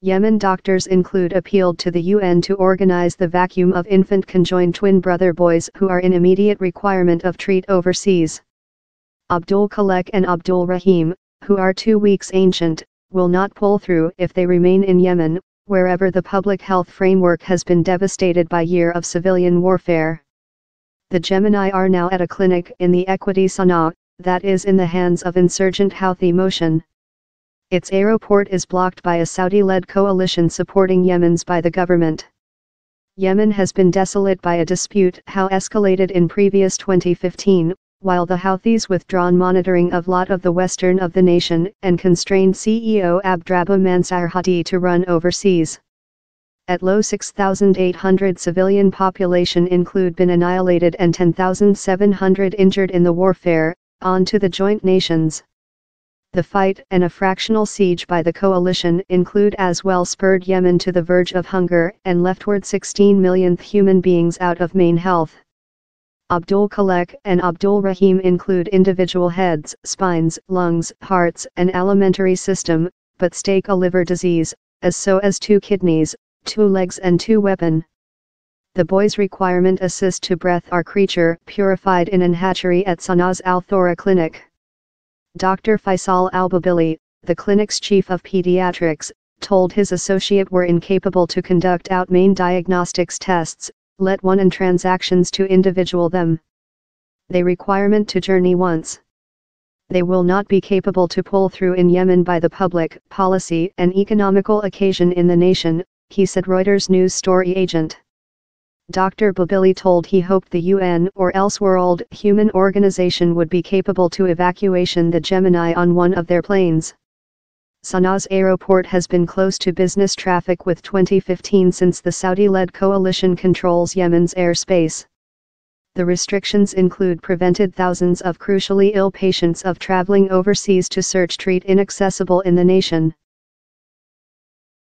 Yemen doctors include appealed to the UN to organize the vacuum of infant conjoined twin brother boys who are in immediate requirement of treat overseas. Abdul Khalek and Abdul Rahim, who are two weeks ancient, will not pull through if they remain in Yemen, wherever the public health framework has been devastated by year of civilian warfare. The Gemini are now at a clinic in the Equity Sana'a, that is in the hands of insurgent Houthi Motion. Its aeroport is blocked by a Saudi-led coalition supporting Yemen's by the government. Yemen has been desolate by a dispute how escalated in previous 2015, while the Houthis withdrawn monitoring of lot of the western of the nation and constrained CEO Abdrabbuh Mansur Hadi to run overseas. At low 6,800 civilian population include been annihilated and 10,700 injured in the warfare, on to the joint nations. The fight and a fractional siege by the coalition include as well spurred Yemen to the verge of hunger and leftward 16 millionth human beings out of main health. Abdul Khalek and Abdul Rahim include individual heads, spines, lungs, hearts, and alimentary system, but stake a liver disease, as so as two kidneys, two legs and two weapon. The boy's requirement assist to breath our creature purified in an hatchery at Sana'a's Al Thora Clinic. Dr. Faisal Al-Babili, the clinic's chief of pediatrics, told his associate were incapable to conduct out main diagnostics tests, let one and transactions to individual them. They requirement to journey once. They will not be capable to pull through in Yemen by the public policy and economical occasion in the nation, he said Reuters news story agent. Dr. Babili told he hoped the UN or else World Human Organization would be capable to evacuation the Gemini on one of their planes. Sana'a's airport has been close to business traffic with 2015 since the Saudi-led coalition controls Yemen's airspace. The restrictions include prevented thousands of crucially ill patients of traveling overseas to search treat inaccessible in the nation.